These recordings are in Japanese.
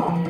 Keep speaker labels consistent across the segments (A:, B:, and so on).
A: Thank you.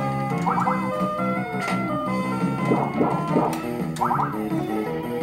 B: Thank you.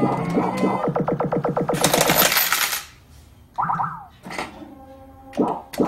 C: you